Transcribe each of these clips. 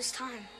this time?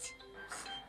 What?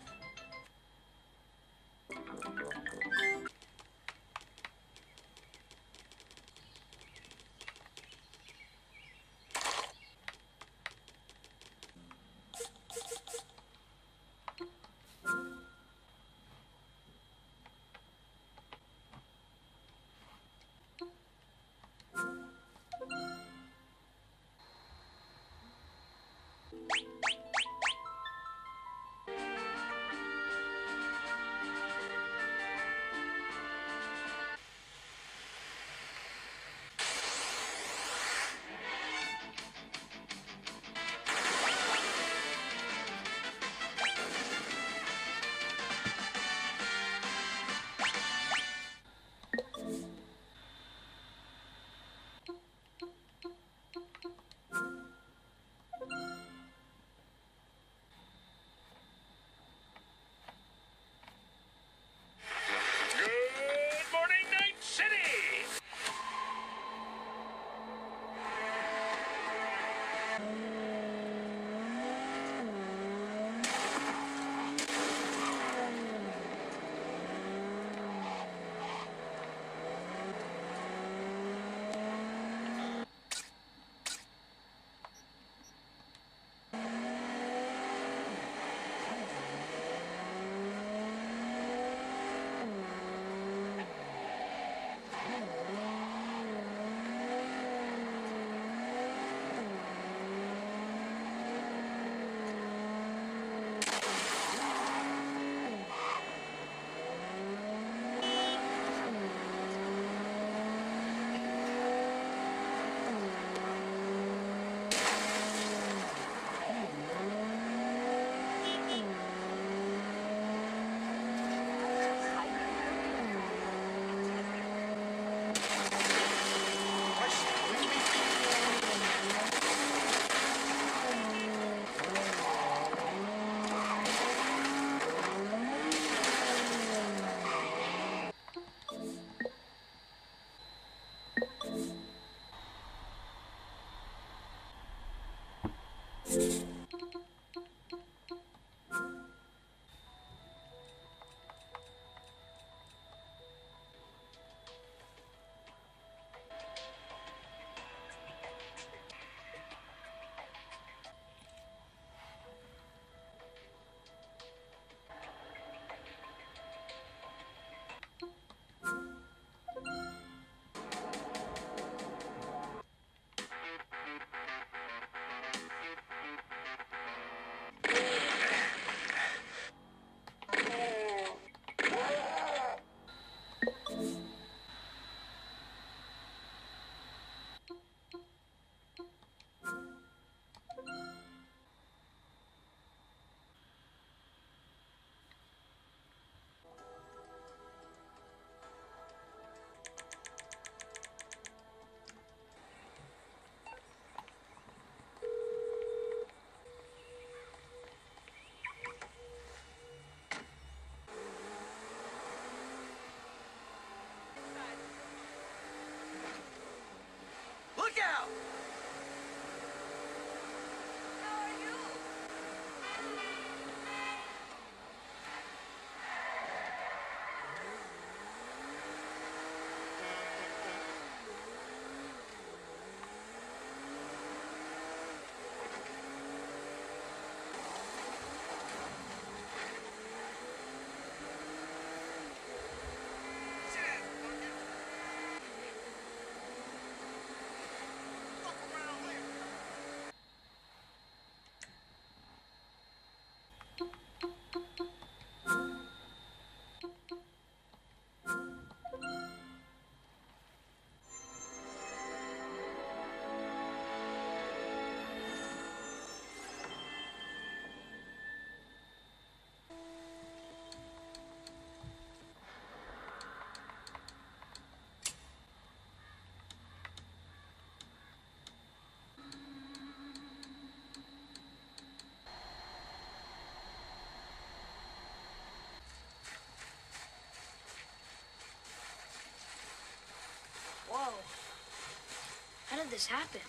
this happen?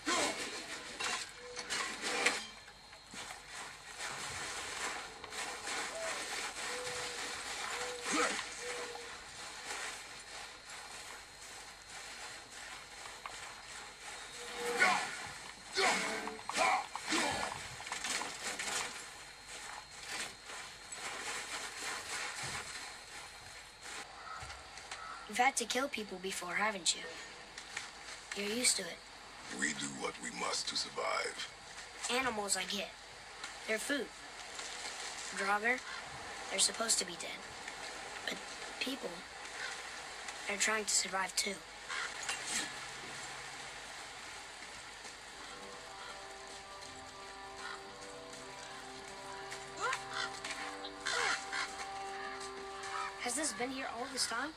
You've had to kill people before, haven't you? You're used to it. We do what we must to survive. Animals, I get. They're food. Draugr, they're supposed to be dead. But people, they're trying to survive too. Has this been here all this time?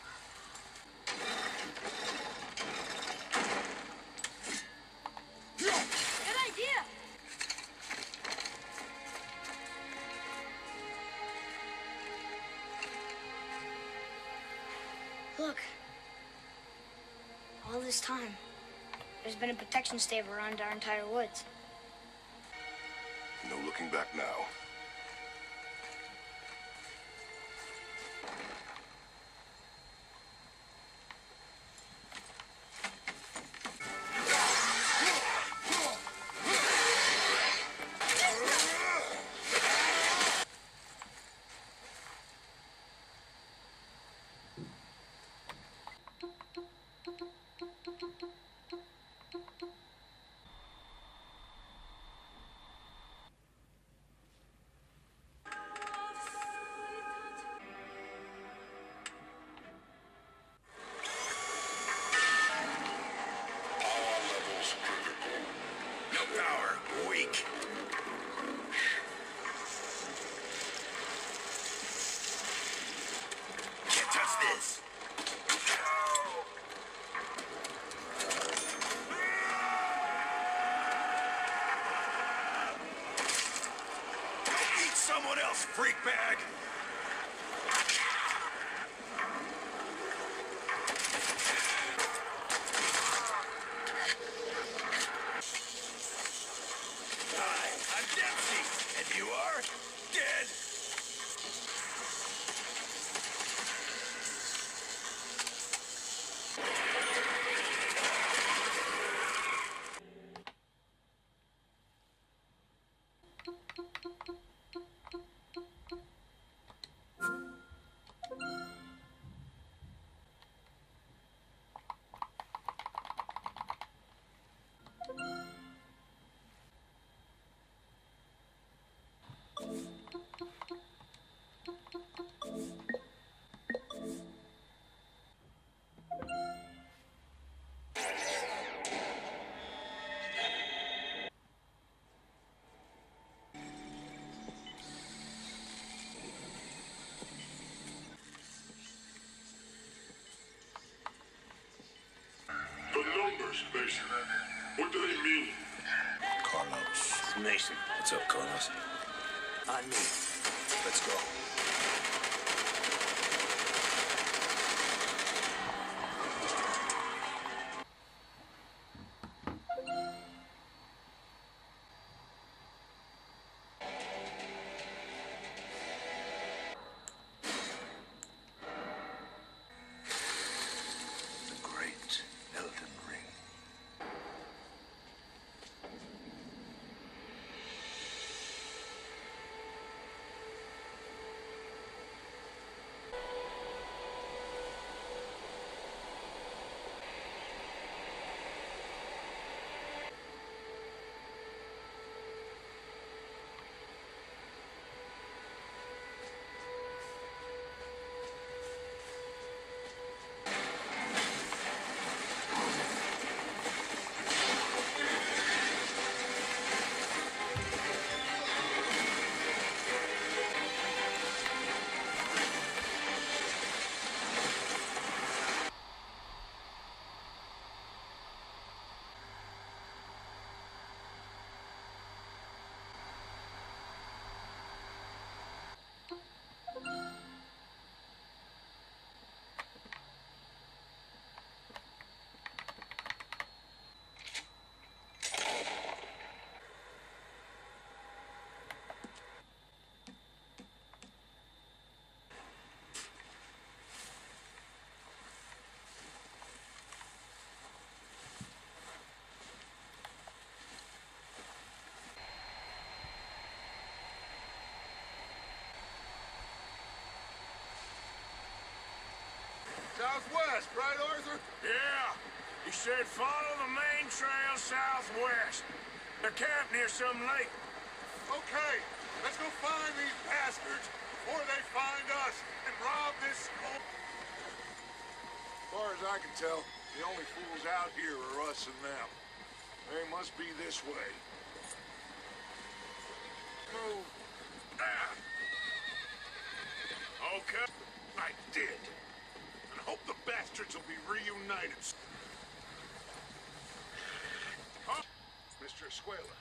Look. All this time, there's been a protection stave around our entire woods. No looking back now. Freak bag. Mason. What do they mean? Carlos. Mason. What's up, Carlos? On me. Let's go. Southwest, right, Arthur? Yeah. He said follow the main trail southwest. They're camped near some lake. Okay, let's go find these bastards before they find us and rob this school. As far as I can tell, the only fools out here are us and them. They must be this way. Move. Ah. Okay, I did. Hope the bastards will be reunited. Oh, huh? Mr. Escuella,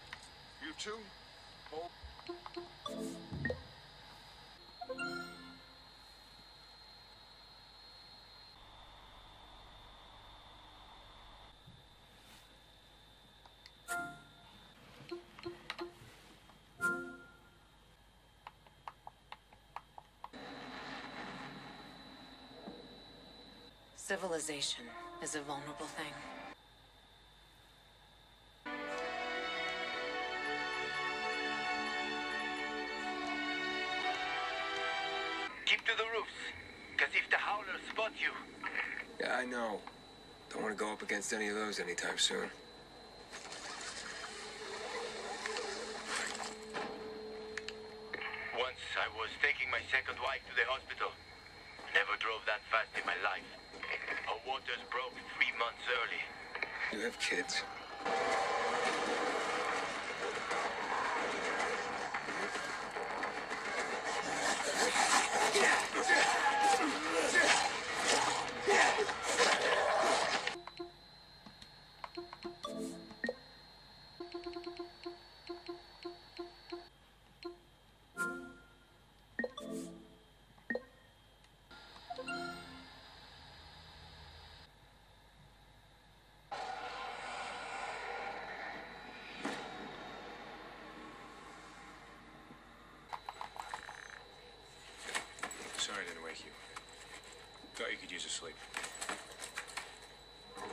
you too? Civilization is a vulnerable thing. Keep to the roofs, because if the howlers spot you, Yeah, I know. Don't want to go up against any of those anytime soon. You have kids. Sorry I didn't wake you. Thought you could use a sleep. Boy.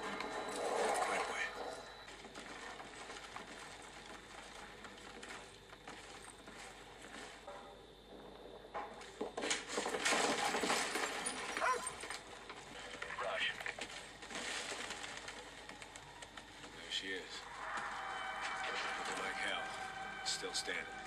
Rush. There she is. Looking like hell. Still standing.